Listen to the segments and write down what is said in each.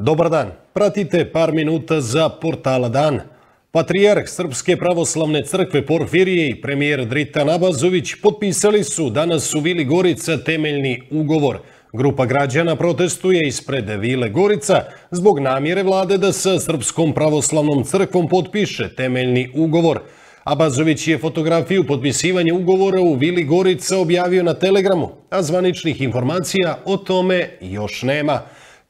Dobar dan, pratite par minuta za portala Dan. Patrijarh Srpske pravoslavne crkve Porfirije i premijer Drita Nabazović potpisali su danas u Vili Gorica temeljni ugovor. Grupa građana protestuje ispred Vile Gorica zbog namjere vlade da sa Srpskom pravoslavnom crkvom potpiše temeljni ugovor. Abazović je fotografiju potpisivanja ugovora u Vili Gorica objavio na Telegramu, a zvaničnih informacija o tome još nema.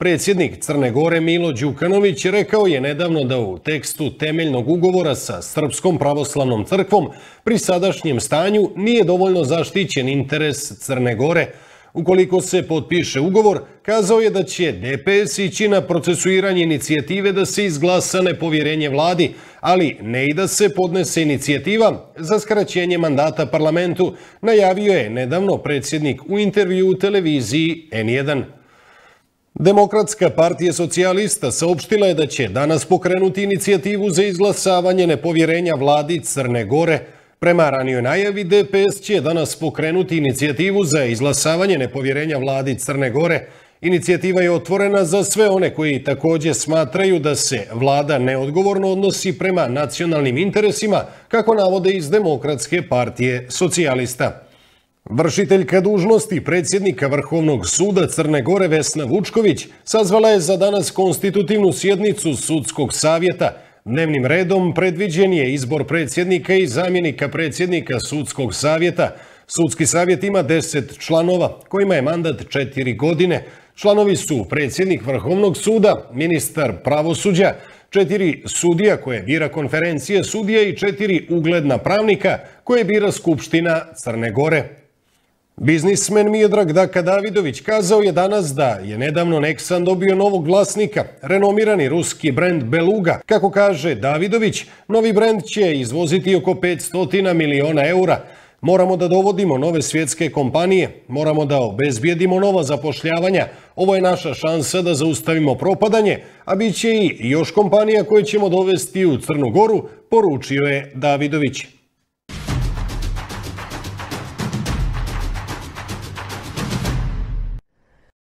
Predsjednik Crne Gore Milo Đukanović rekao je nedavno da u tekstu temeljnog ugovora sa Srpskom pravoslavnom crkvom pri sadašnjem stanju nije dovoljno zaštićen interes Crne Gore. Ukoliko se potpiše ugovor, kazao je da će DPS ići na procesuiranje inicijative da se izglasa nepovjerenje vladi, ali ne i da se podnese inicijativa za skraćenje mandata parlamentu, najavio je nedavno predsjednik u intervju u televiziji N1. Demokratska partija socijalista saopštila je da će danas pokrenuti inicijativu za izglasavanje nepovjerenja vladi Crne Gore. Prema ranijoj najavi, DPS će danas pokrenuti inicijativu za izglasavanje nepovjerenja vladi Crne Gore. Inicijativa je otvorena za sve one koji također smatraju da se vlada neodgovorno odnosi prema nacionalnim interesima, kako navode iz Demokratske partije socijalista. Vršiteljka dužnosti predsjednika Vrhovnog suda Crne Gore Vesna Vučković sazvala je za danas konstitutivnu sjednicu Sudskog savjeta. Dnevnim redom predviđen je izbor predsjednika i zamjenika predsjednika Sudskog savjeta. Sudski savjet ima deset članova, kojima je mandat četiri godine. Članovi su predsjednik Vrhovnog suda, ministar pravosuđa, četiri sudija koje bira konferencije sudija i četiri ugledna pravnika koje bira Skupština Crne Gore. Biznismen Miodrag Daka Davidović kazao je danas da je nedavno Nexan dobio novog vlasnika, renomirani ruski brend Beluga. Kako kaže Davidović, novi brend će izvoziti oko 500 miliona eura. Moramo da dovodimo nove svjetske kompanije, moramo da obezbijedimo nova zapošljavanja. Ovo je naša šansa da zaustavimo propadanje, a bit će i još kompanija koje ćemo dovesti u Crnu Goru, poručio je Davidović.